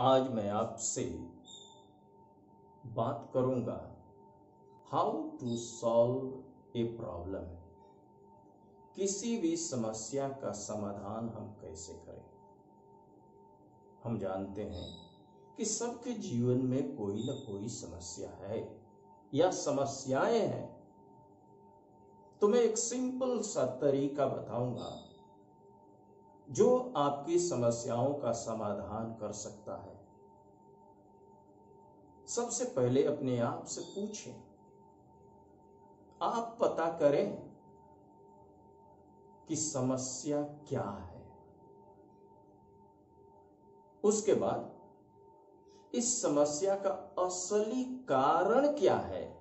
आज मैं आपसे बात करूँगा how to solve a problem किसी भी समस्या का समाधान हम कैसे करें? हम जानते हैं कि सबके जीवन में कोई ना कोई समस्या है या समस्याएँ हैं। तो मैं एक सिंपल सा तरीका बताऊँगा। जो आपकी समस्याओं का समाधान कर सकता है। सबसे पहले अपने आप से पूछें। आप पता करें कि समस्या क्या है। उसके बाद, इस समस्या का असली कारण क्या है?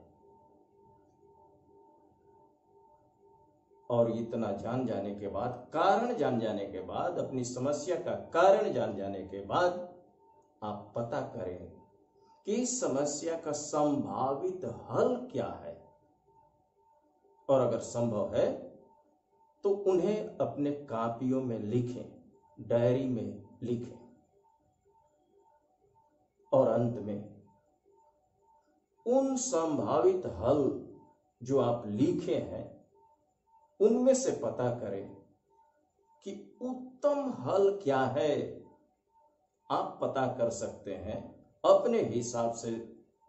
और इतना जान जाने के बाद, कारण जान जाने के बाद, अपनी समस्या का कारण जान जाने के बाद आप पता करें कि इस समस्या का संभावित हल क्या है। और अगर संभव है तो उन्हें अपने कापियों में लिखें, डायरी में लिखें। और अंत में, उन संभावित हल जो आप लिखे हैं उनमें से पता करें कि उत्तम हल क्या है। आप पता कर सकते हैं, अपने हिसाब से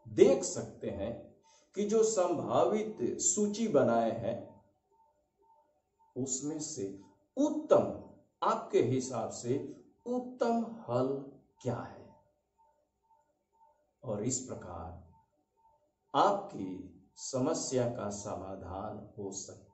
देख सकते हैं कि जो संभावित सूची बनाए हैं, उसमें से उत्तम, आपके हिसाब से उत्तम हल क्या है। और इस प्रकार आपकी समस्या का समाधान हो सकता